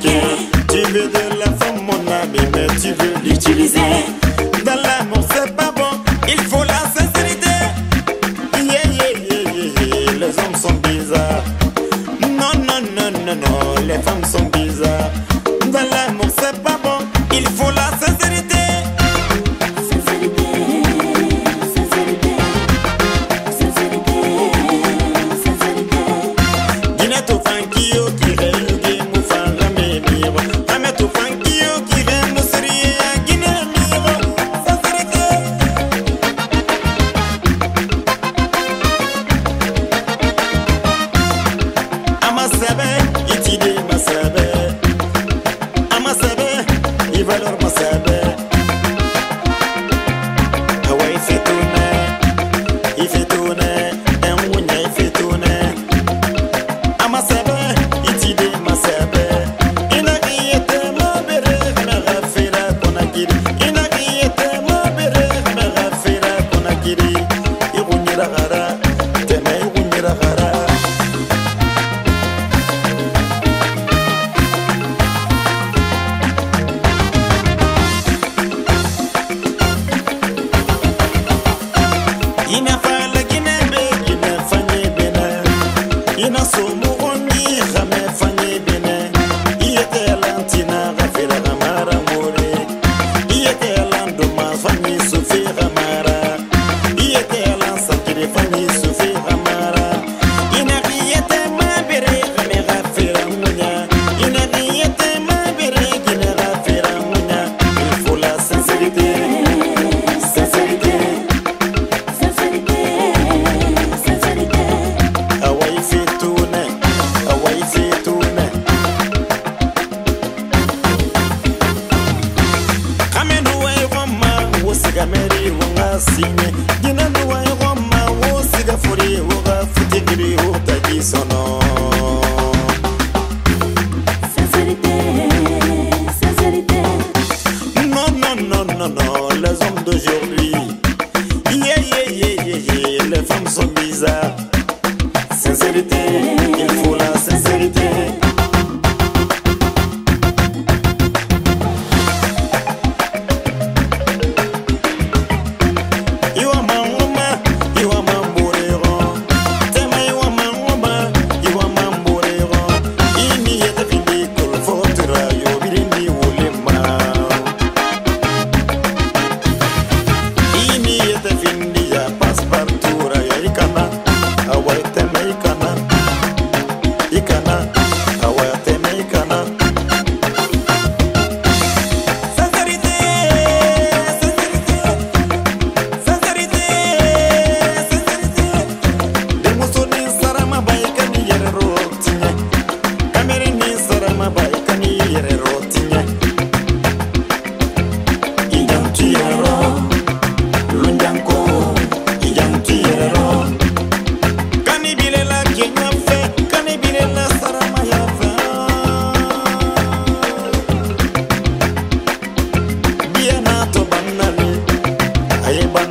Tu veux de la femme, mon ami, mais tu veux l'utiliser. Sophie. kameri Non, non, non, non, non, d'aujourd'hui. Les femmes sont bizarres. Sincérité.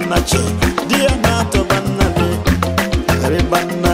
banna ci diya na to banna ni re banna